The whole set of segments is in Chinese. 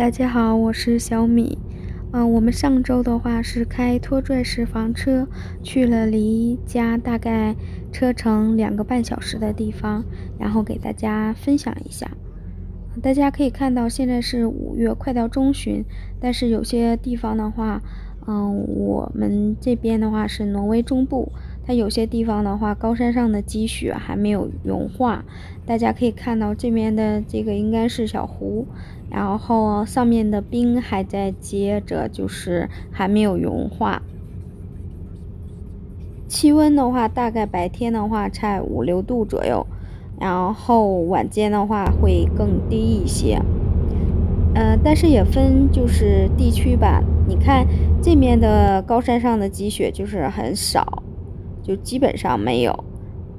大家好，我是小米。嗯，我们上周的话是开拖拽式房车去了离家大概车程两个半小时的地方，然后给大家分享一下。大家可以看到，现在是五月，快到中旬，但是有些地方的话，嗯，我们这边的话是挪威中部。它有些地方的话，高山上的积雪还没有融化，大家可以看到这边的这个应该是小湖，然后上面的冰还在接着，就是还没有融化。气温的话，大概白天的话在五六度左右，然后晚间的话会更低一些。呃，但是也分就是地区吧，你看这面的高山上的积雪就是很少。就基本上没有，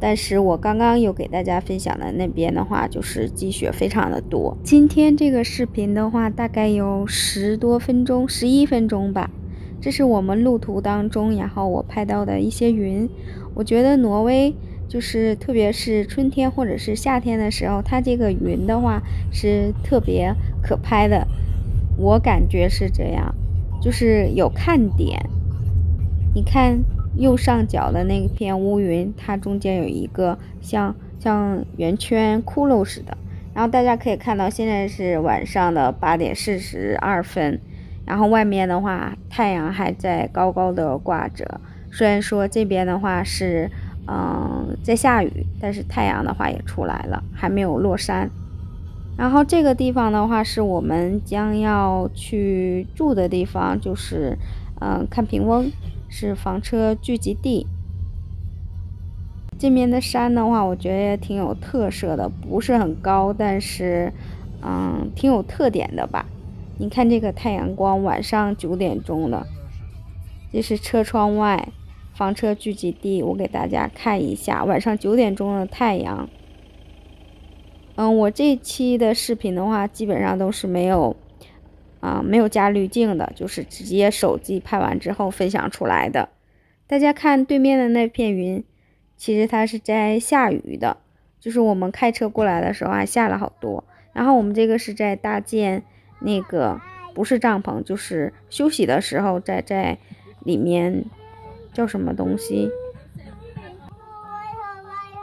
但是我刚刚有给大家分享的那边的话，就是积雪非常的多。今天这个视频的话，大概有十多分钟，十一分钟吧。这是我们路途当中，然后我拍到的一些云。我觉得挪威就是，特别是春天或者是夏天的时候，它这个云的话是特别可拍的。我感觉是这样，就是有看点。你看。右上角的那片乌云，它中间有一个像像圆圈骷髅似的。然后大家可以看到，现在是晚上的八点四十二分，然后外面的话太阳还在高高的挂着。虽然说这边的话是嗯在下雨，但是太阳的话也出来了，还没有落山。然后这个地方的话是我们将要去住的地方，就是嗯看平翁。是房车聚集地。这边的山的话，我觉得也挺有特色的，不是很高，但是，嗯，挺有特点的吧。你看这个太阳光，晚上九点钟了，这是车窗外房车聚集地，我给大家看一下晚上九点钟的太阳。嗯，我这期的视频的话，基本上都是没有。啊，没有加滤镜的，就是直接手机拍完之后分享出来的。大家看对面的那片云，其实它是在下雨的，就是我们开车过来的时候还下了好多。然后我们这个是在搭建那个，不是帐篷，就是休息的时候在在里面叫什么东西。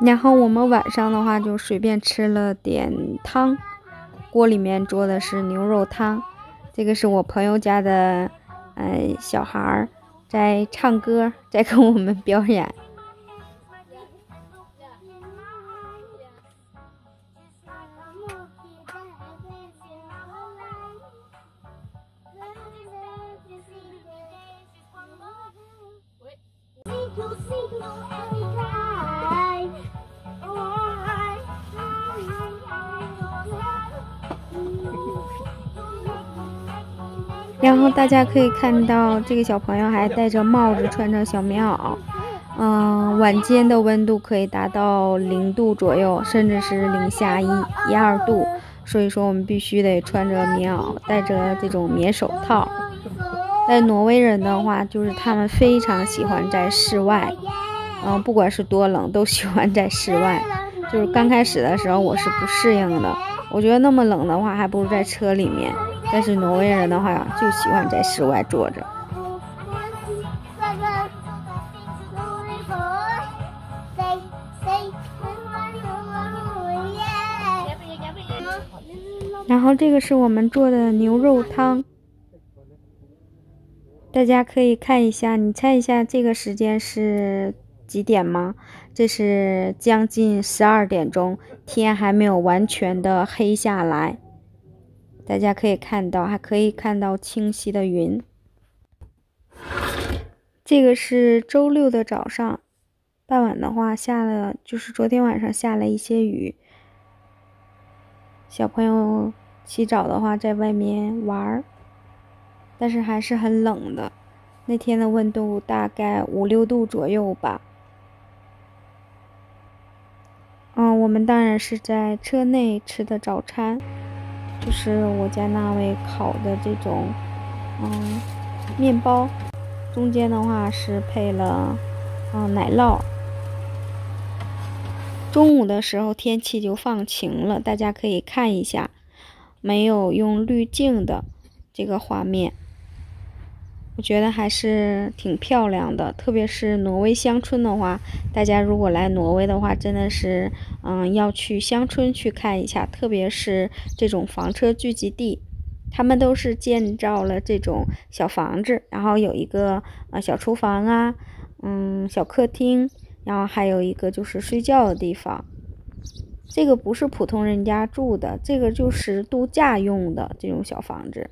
然后我们晚上的话就随便吃了点汤，锅里面做的是牛肉汤。这个是我朋友家的，呃，小孩儿在唱歌，在跟我们表演。然后大家可以看到，这个小朋友还戴着帽子，穿着小棉袄。嗯，晚间的温度可以达到零度左右，甚至是零下一一二度。所以说，我们必须得穿着棉袄，戴着这种棉手套。在挪威人的话，就是他们非常喜欢在室外。嗯，不管是多冷，都喜欢在室外。就是刚开始的时候，我是不适应的。我觉得那么冷的话，还不如在车里面。但是挪威人的话就喜欢在室外坐着。然后这个是我们做的牛肉汤，大家可以看一下，你猜一下这个时间是几点吗？这是将近十二点钟，天还没有完全的黑下来。大家可以看到，还可以看到清晰的云。这个是周六的早上，傍晚的话下了，就是昨天晚上下了一些雨。小朋友洗澡的话，在外面玩儿，但是还是很冷的。那天的温度大概五六度左右吧。嗯，我们当然是在车内吃的早餐。就是我家那位烤的这种，嗯，面包，中间的话是配了，嗯，奶酪。中午的时候天气就放晴了，大家可以看一下，没有用滤镜的这个画面，我觉得还是挺漂亮的。特别是挪威乡村的话，大家如果来挪威的话，真的是嗯要去乡村去看一下。特别是这种房车聚集地，他们都是建造了这种小房子，然后有一个呃小厨房啊，嗯小客厅，然后还有一个就是睡觉的地方。这个不是普通人家住的，这个就是度假用的这种小房子。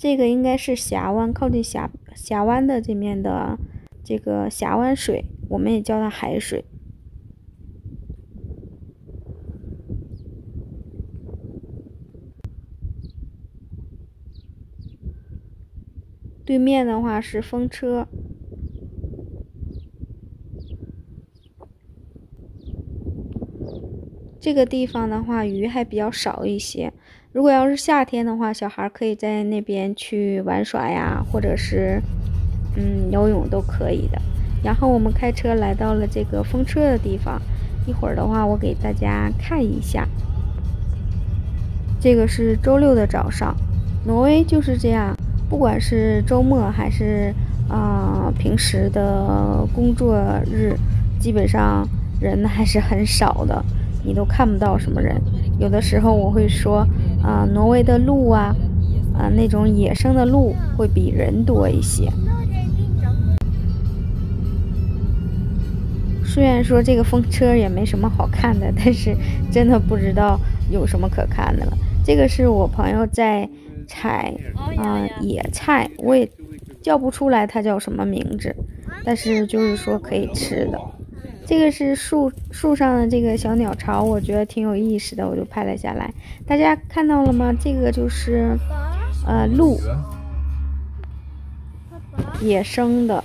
这个应该是峡湾，靠近峡峡湾的这面的这个峡湾水，我们也叫它海水。对面的话是风车。这个地方的话，鱼还比较少一些。如果要是夏天的话，小孩可以在那边去玩耍呀，或者是嗯游泳都可以的。然后我们开车来到了这个风车的地方，一会儿的话我给大家看一下。这个是周六的早上，挪威就是这样，不管是周末还是啊平时的工作日，基本上人还是很少的。你都看不到什么人，有的时候我会说，啊，挪威的鹿啊，啊，那种野生的鹿会比人多一些。虽然说这个风车也没什么好看的，但是真的不知道有什么可看的了。这个是我朋友在采啊野菜，我也叫不出来它叫什么名字，但是就是说可以吃的。这个是树树上的这个小鸟巢，我觉得挺有意思的，我就拍了下来。大家看到了吗？这个就是呃鹿，野生的，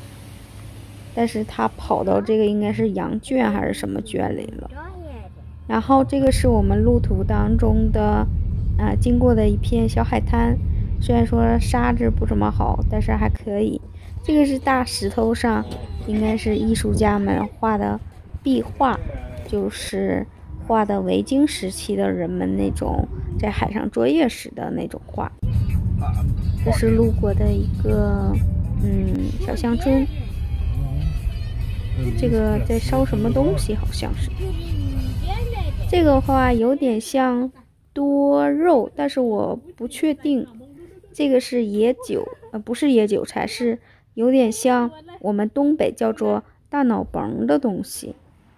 但是它跑到这个应该是羊圈还是什么圈里了。然后这个是我们路途当中的啊经过的一片小海滩，虽然说沙子不怎么好，但是还可以。这个是大石头上，应该是艺术家们画的。壁画就是画的维京时期的人们那种在海上作业时的那种画。这是路过的一个嗯小乡村，这个在烧什么东西？好像是。这个话有点像多肉，但是我不确定。这个是野韭，呃，不是野韭菜，是有点像我们东北叫做大脑崩的东西。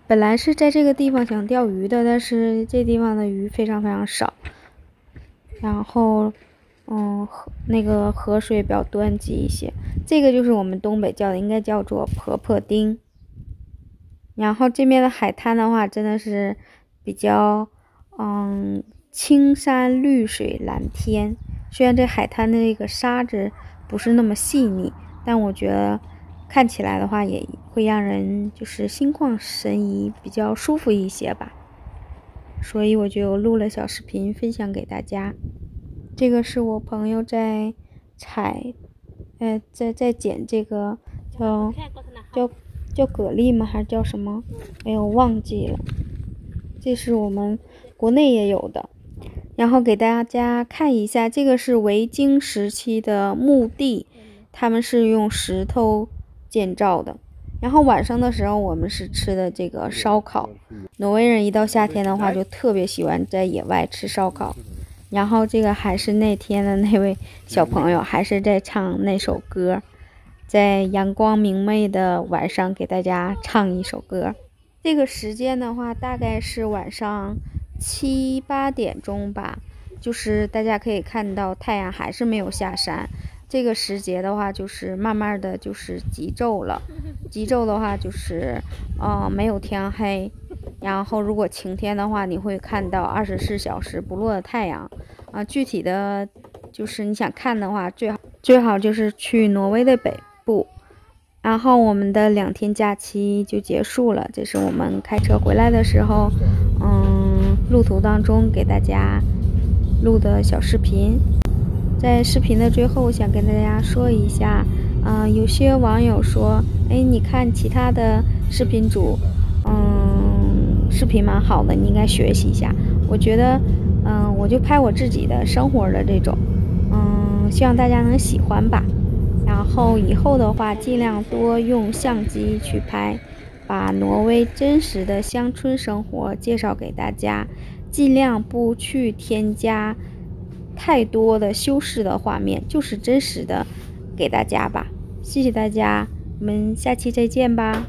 本来是在这个地方想钓鱼的，但是这地方的鱼非常非常少。然后，嗯，河那个河水比较湍急一些。这个就是我们东北叫的，应该叫做婆婆丁。然后这边的海滩的话，真的是比较，嗯，青山绿水蓝天。虽然这海滩的那个沙子不是那么细腻，但我觉得。看起来的话也会让人就是心旷神怡，比较舒服一些吧。所以我就录了小视频分享给大家。这个是我朋友在采，呃，在在捡这个叫叫叫蛤蜊吗？还是叫什么？哎呦，忘记了。这是我们国内也有的。然后给大家看一下，这个是维京时期的墓地，他们是用石头。建造的，然后晚上的时候我们是吃的这个烧烤。挪威人一到夏天的话就特别喜欢在野外吃烧烤。然后这个还是那天的那位小朋友，还是在唱那首歌，在阳光明媚的晚上给大家唱一首歌。这个时间的话大概是晚上七八点钟吧，就是大家可以看到太阳还是没有下山。这个时节的话，就是慢慢的就是极昼了。极昼的话，就是呃没有天黑。然后如果晴天的话，你会看到二十四小时不落的太阳。啊，具体的，就是你想看的话，最好最好就是去挪威的北部。然后我们的两天假期就结束了。这是我们开车回来的时候，嗯，路途当中给大家录的小视频。在视频的最后，我想跟大家说一下，嗯，有些网友说，哎，你看其他的视频主，嗯，视频蛮好的，你应该学习一下。我觉得，嗯，我就拍我自己的生活的这种，嗯，希望大家能喜欢吧。然后以后的话，尽量多用相机去拍，把挪威真实的乡村生活介绍给大家，尽量不去添加太多的修饰的画面，就是真实的给大家吧。谢谢大家，我们下期再见吧。